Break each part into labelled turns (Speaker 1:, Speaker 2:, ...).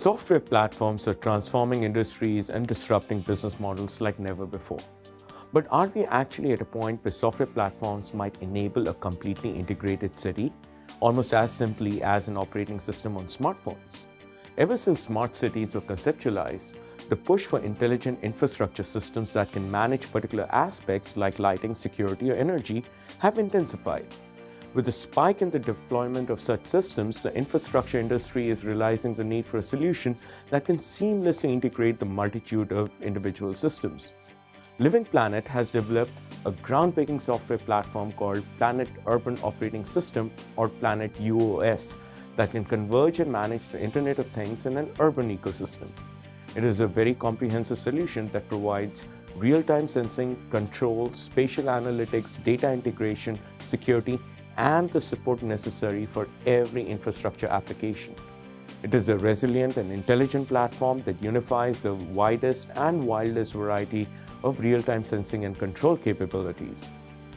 Speaker 1: Software platforms are transforming industries and disrupting business models like never before. But are we actually at a point where software platforms might enable a completely integrated city, almost as simply as an operating system on smartphones? Ever since smart cities were conceptualized, the push for intelligent infrastructure systems that can manage particular aspects like lighting, security, or energy have intensified. With the spike in the deployment of such systems, the infrastructure industry is realizing the need for a solution that can seamlessly integrate the multitude of individual systems. Living PlanIT has developed a groundbreaking software platform called PlanIT Urban Operating System or PlanIT UOS that can converge and manage the Internet of Things in an urban ecosystem. It is a very comprehensive solution that provides real-time sensing, control, spatial analytics, data integration, security, and the support necessary for every infrastructure application. It is a resilient and intelligent platform that unifies the widest and wildest variety of real-time sensing and control capabilities.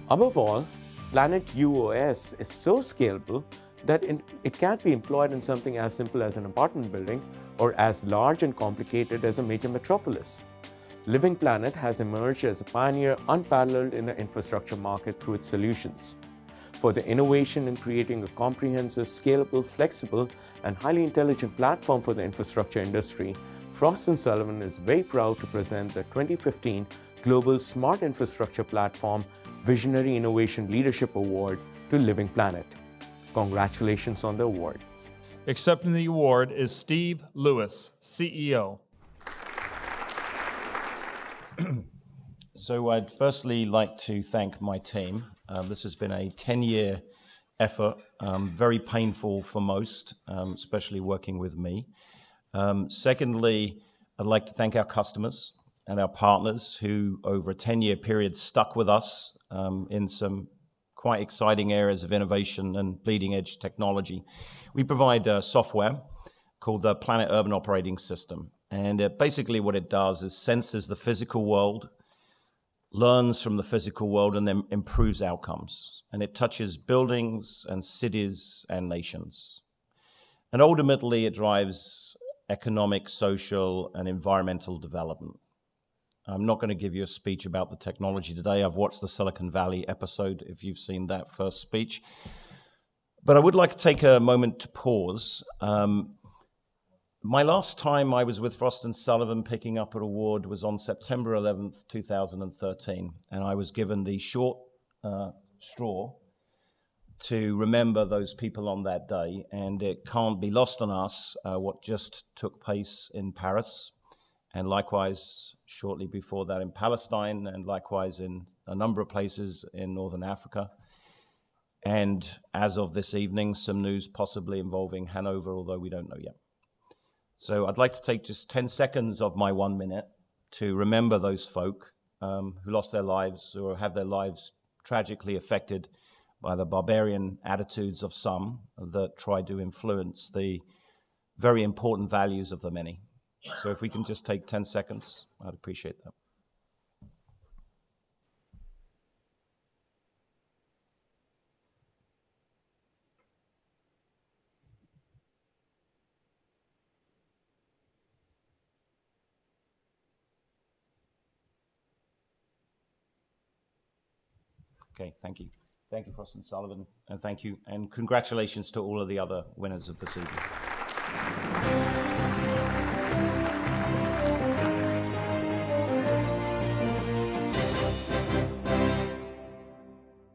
Speaker 1: Above all, PlanIT UOS is so scalable that it can't be employed in something as simple as an apartment building or as large and complicated as a major metropolis. Living PlanIT has emerged as a pioneer unparalleled in the infrastructure market through its solutions. For the innovation in creating a comprehensive, scalable, flexible, and highly intelligent platform for the infrastructure industry, Frost & Sullivan is very proud to present the 2015 Global Smart Infrastructure Platform Visionary Innovation Leadership Award to Living PlanIT. Congratulations on the award.
Speaker 2: Accepting the award is Steve Lewis, CEO.
Speaker 3: so I'd firstly like to thank my team. Um, this has been a 10-year effort, um, very painful for most, um, especially working with me. Um, secondly, I'd like to thank our customers and our partners who, over a 10-year period, stuck with us um, in some quite exciting areas of innovation and bleeding-edge technology. We provide uh, software called the PlanIT Urban Operating System. And uh, basically what it does is senses the physical world, learns from the physical world, and then improves outcomes. And it touches buildings and cities and nations. And ultimately, it drives economic, social, and environmental development. I'm not going to give you a speech about the technology today. I've watched the Silicon Valley episode if you've seen that first speech. But I would like to take a moment to pause. Um, my last time I was with Frost & Sullivan picking up an award was on September 11th, 2013, and I was given the short uh, straw to remember those people on that day, and it can't be lost on us uh, what just took place in Paris, and likewise shortly before that in Palestine, and likewise in a number of places in northern Africa. And as of this evening, some news possibly involving Hanover, although we don't know yet. So I'd like to take just 10 seconds of my one minute to remember those folk um, who lost their lives or have their lives tragically affected by the barbarian attitudes of some that try to influence the very important values of the many. So if we can just take 10 seconds, I'd appreciate that. Okay, thank you. Thank you, Frost & Sullivan, and thank you, and congratulations to all of the other winners of this evening.